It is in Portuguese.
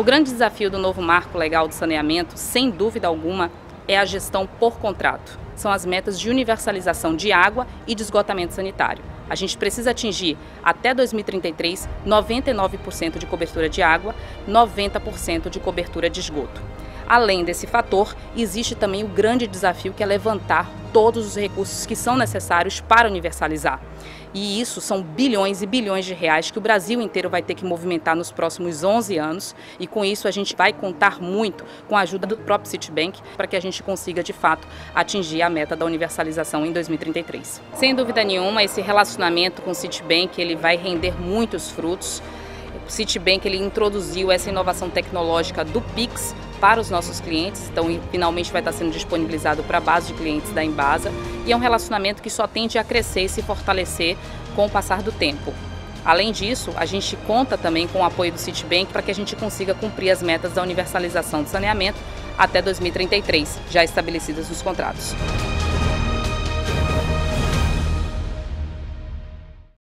O grande desafio do novo marco legal do saneamento, sem dúvida alguma, é a gestão por contrato. São as metas de universalização de água e de esgotamento sanitário. A gente precisa atingir até 2033 99% de cobertura de água, 90% de cobertura de esgoto. Além desse fator, existe também o grande desafio que é levantar todos os recursos que são necessários para universalizar. E isso são bilhões e bilhões de reais que o Brasil inteiro vai ter que movimentar nos próximos 11 anos. E com isso a gente vai contar muito com a ajuda do próprio Citibank para que a gente consiga de fato atingir a meta da universalização em 2033. Sem dúvida nenhuma, esse relacionamento com o Citibank ele vai render muitos frutos. O Citibank ele introduziu essa inovação tecnológica do Pix para os nossos clientes, então finalmente vai estar sendo disponibilizado para a base de clientes da Embasa e é um relacionamento que só tende a crescer e se fortalecer com o passar do tempo. Além disso, a gente conta também com o apoio do Citibank para que a gente consiga cumprir as metas da universalização do saneamento até 2033, já estabelecidas nos contratos.